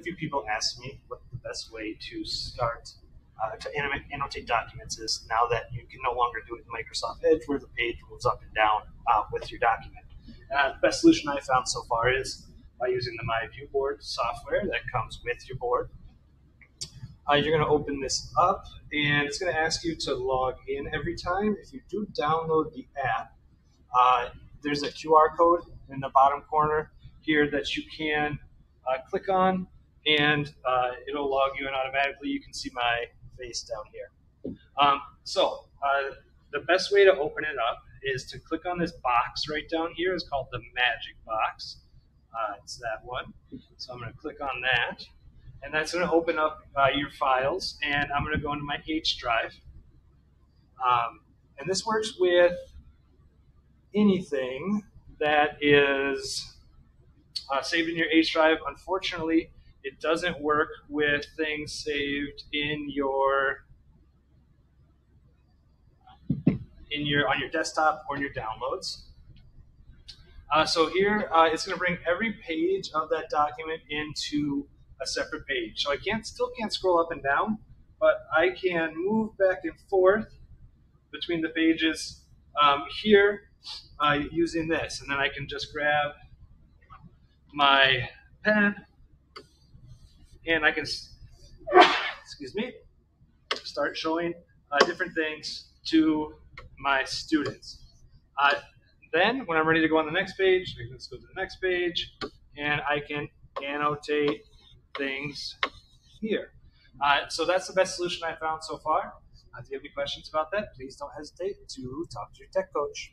a few people ask me what the best way to start uh, to animate, annotate documents is now that you can no longer do it in Microsoft Edge where the page moves up and down uh, with your document. Uh, the best solution I found so far is by using the MyViewBoard software that comes with your board. Uh, you're going to open this up and it's going to ask you to log in every time. If you do download the app, uh, there's a QR code in the bottom corner here that you can uh, click on and uh, it'll log you in automatically. You can see my face down here. Um, so uh, the best way to open it up is to click on this box right down here. It's called the magic box. Uh, it's that one. So I'm going to click on that. And that's going to open up uh, your files. And I'm going to go into my H drive. Um, and this works with anything that is uh, saved in your H drive. Unfortunately, it doesn't work with things saved in your in your on your desktop or in your downloads. Uh, so here, uh, it's going to bring every page of that document into a separate page. So I can't still can't scroll up and down, but I can move back and forth between the pages um, here uh, using this, and then I can just grab my pen and I can, excuse me, start showing uh, different things to my students. Uh, then, when I'm ready to go on the next page, I can just go to the next page, and I can annotate things here. Uh, so that's the best solution I found so far. Uh, if you have any questions about that, please don't hesitate to talk to your tech coach.